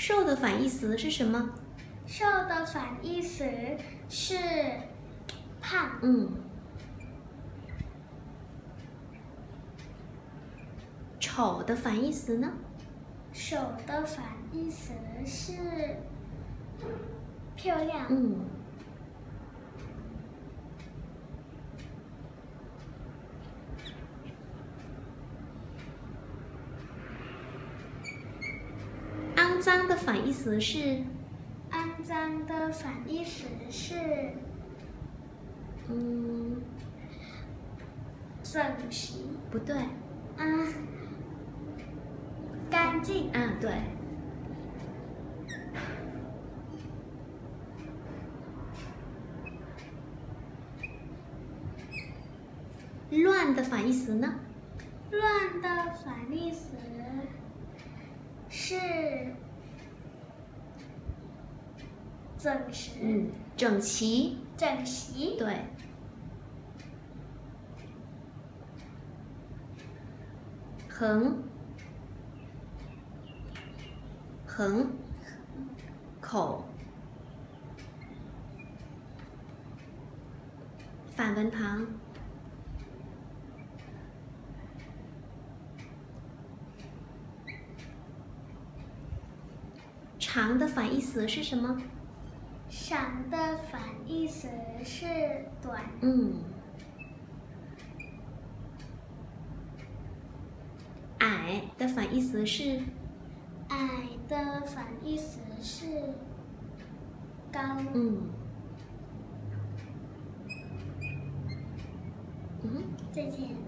瘦的反义词是什么？瘦的反义词是胖。嗯。丑的反义词呢？丑的反义词是漂亮。嗯。肮脏的反义词是？肮脏的反义词是，嗯，整齐。不对。啊。干净。嗯，对。乱的反义词呢？乱的反义词是整齐。嗯，整齐。整齐。对。横。横。口。反文旁。长的反义词是什么？长的反义词是短。嗯。矮的反义词是？矮的反义词是高。嗯。嗯。再见。